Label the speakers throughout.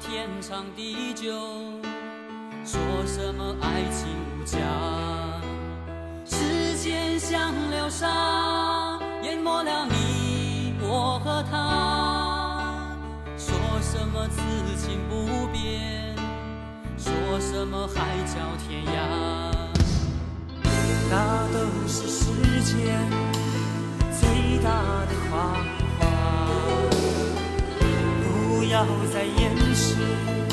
Speaker 1: 天长地久，说什么爱情无价。时间像流沙，淹没了你我和他。说什么此情不变，说什么海角天涯。
Speaker 2: 那都是世间最大的谎话，不要再掩
Speaker 1: soul.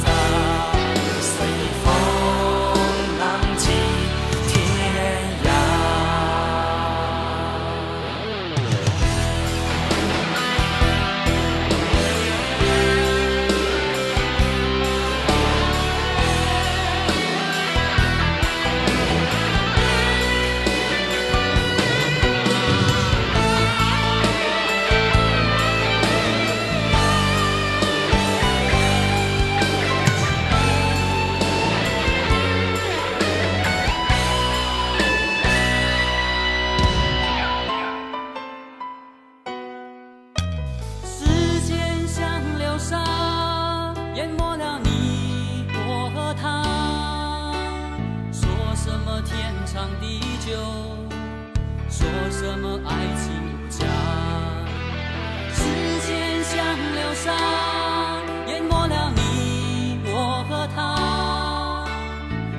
Speaker 1: house. 淹没了你我和他。说什么天长地久，说什么爱情无价。时间像流沙，淹没了你我和他。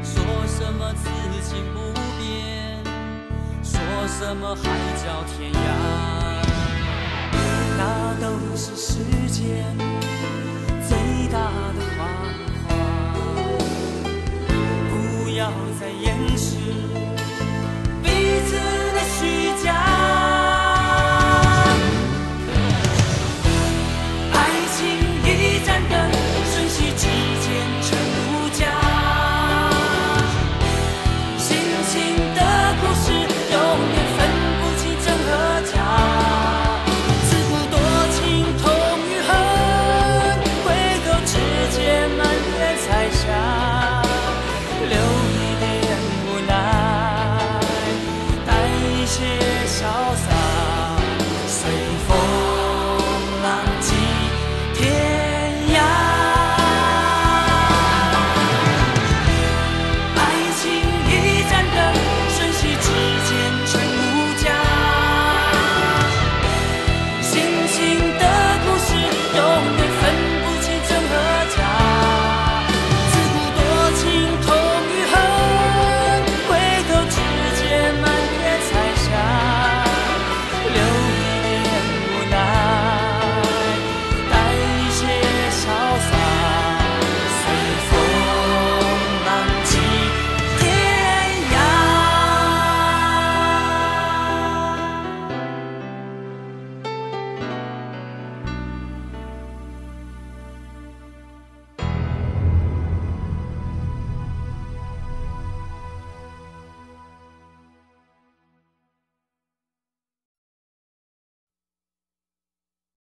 Speaker 1: 说什么此情不变，说什么海角天涯。